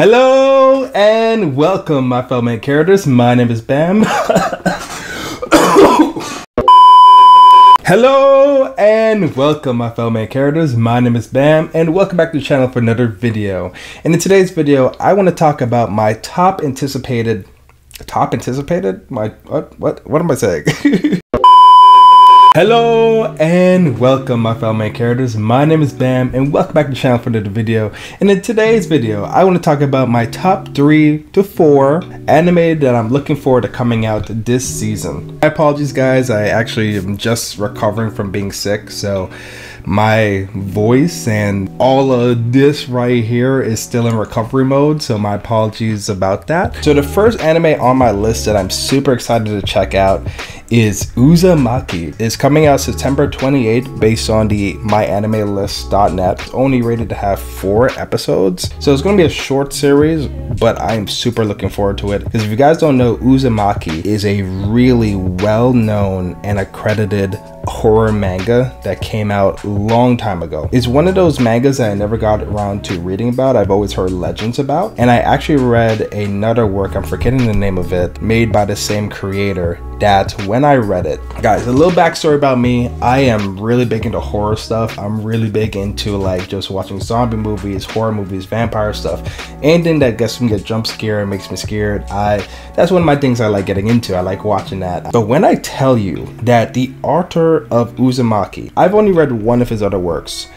Hello and welcome, my fellow main characters. My name is Bam. Hello and welcome, my fellow main characters. My name is Bam, and welcome back to the channel for another video. And in today's video, I want to talk about my top anticipated, top anticipated, my what what what am I saying? Hello and welcome my fellow main characters. My name is Bam and welcome back to the channel for another video. And in today's video, I want to talk about my top three to four anime that I'm looking forward to coming out this season. My apologies guys, I actually am just recovering from being sick, so my voice and all of this right here is still in recovery mode so my apologies about that. So the first anime on my list that i'm super excited to check out is uzumaki. It's coming out september 28th based on the myanimelist.net it's only rated to have four episodes. So it's going to be a short series but i'm super looking forward to it. Because if you guys don't know uzumaki is a really well-known and accredited horror manga that came out a long time ago. It's one of those mangas that I never got around to reading about. I've always heard legends about. And I actually read another work, I'm forgetting the name of it, made by the same creator that when I read it, guys, a little backstory about me. I am really big into horror stuff. I'm really big into like just watching zombie movies, horror movies, vampire stuff. Anything that gets me a jump scare and makes me scared. I that's one of my things I like getting into. I like watching that. But when I tell you that the author of Uzumaki, I've only read one of his other works.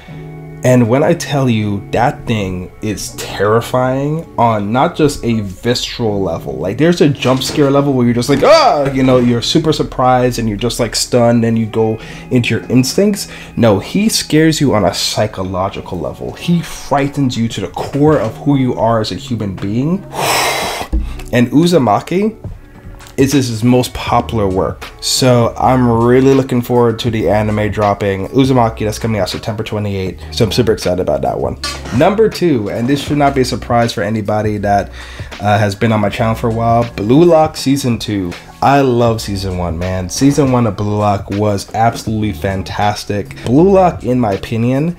And when I tell you that thing is terrifying on not just a visceral level, like there's a jump scare level where you're just like, ah, you know, you're super surprised and you're just like stunned and you go into your instincts. No, he scares you on a psychological level. He frightens you to the core of who you are as a human being. And Uzumaki is his most popular work. So I'm really looking forward to the anime dropping Uzumaki that's coming out September 28. So I'm super excited about that one. Number two, and this should not be a surprise for anybody that uh, has been on my channel for a while, Blue Lock Season 2. I love season one, man. Season one of Blue Lock was absolutely fantastic. Blue Lock, in my opinion,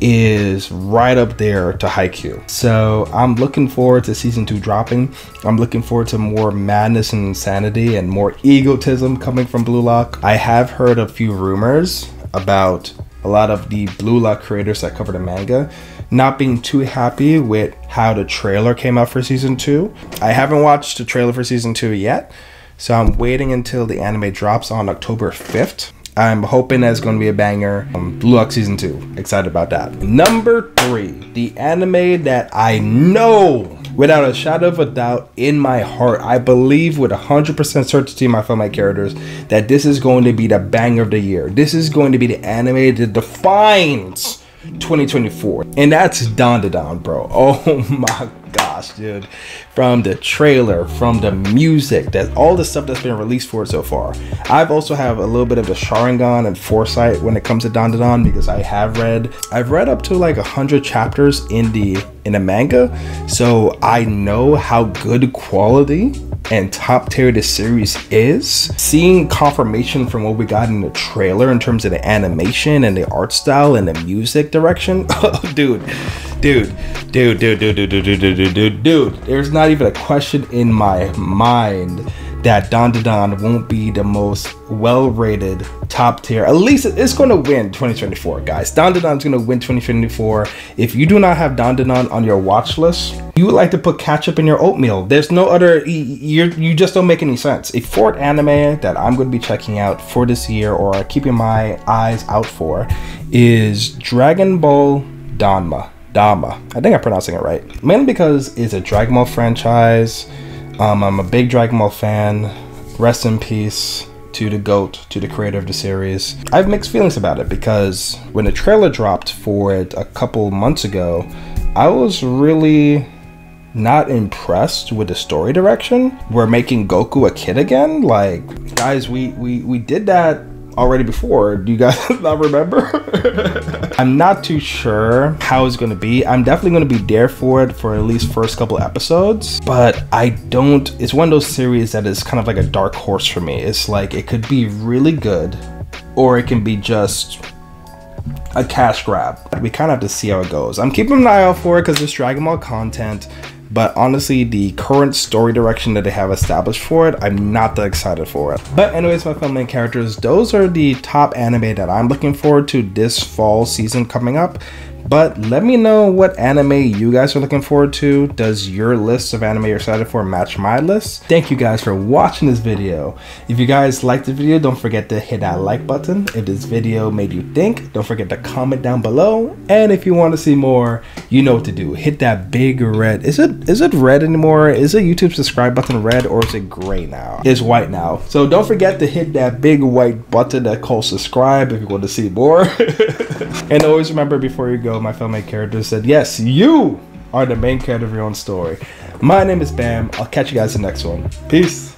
is right up there to Haikyuu. So I'm looking forward to season two dropping. I'm looking forward to more madness and insanity and more egotism coming from Blue Lock. I have heard a few rumors about a lot of the Blue Lock creators that cover the manga not being too happy with how the trailer came out for season two. I haven't watched the trailer for season two yet. So I'm waiting until the anime drops on October 5th. I'm hoping that's going to be a banger. Um, Blue Lock Season 2. Excited about that. Number 3. The anime that I know without a shadow of a doubt in my heart, I believe with 100% certainty, my fellow characters, that this is going to be the banger of the year. This is going to be the anime that defines 2024. And that's Dandadan, bro. Oh my gosh, dude. From the trailer, from the music, that all the stuff that's been released for it so far. I've also have a little bit of the Sharingan and foresight when it comes to Dandadan because I have read I've read up to like a hundred chapters in the in the manga. So I know how good quality and top tier this series is. Seeing confirmation from what we got in the trailer in terms of the animation and the art style and the music direction, oh, dude, dude, dude, dude, dude, dude, dude, dude, dude, dude, dude. There's not even a question in my mind that Don Don won't be the most well-rated top tier. At least it's going to win 2024, guys. Don is going to win 2024. If you do not have Don Don on your watch list, you would like to put ketchup in your oatmeal. There's no other. You you just don't make any sense. A fourth anime that I'm going to be checking out for this year or keeping my eyes out for is Dragon Ball Daima. Dama. I think I'm pronouncing it right. Mainly because it's a Dragon Ball franchise. Um, I'm a big Dragon Ball fan. Rest in peace to the GOAT, to the creator of the series. I have mixed feelings about it because when the trailer dropped for it a couple months ago, I was really not impressed with the story direction. We're making Goku a kid again. Like, guys, we we we did that already before. Do you guys not remember? I'm not too sure how it's to be. I'm definitely to be there for it for at least first couple episodes, but I don't. It's one of those series that is kind of like a dark horse for me. It's like it could be really good, or it can be just a cash grab. We kind of have to see how it goes. I'm keeping an eye out for it because there's Dragon Ball content but honestly, the current story direction that they have established for it, I'm not that excited for it. But anyways, my family characters, those are the top anime that I'm looking forward to this fall season coming up. But let me know what anime you guys are looking forward to. Does your list of anime you're excited for match my list? Thank you guys for watching this video. If you guys liked the video, don't forget to hit that like button. If this video made you think, don't forget to comment down below. And if you want to see more, you know what to do. Hit that big red. Is it is it red anymore? Is the YouTube subscribe button red or is it gray now? It's white now. So don't forget to hit that big white button that calls subscribe if you want to see more. and always remember before you go, my filmmaker character said, Yes, you are the main character of your own story. My name is Bam. I'll catch you guys in the next one. Peace.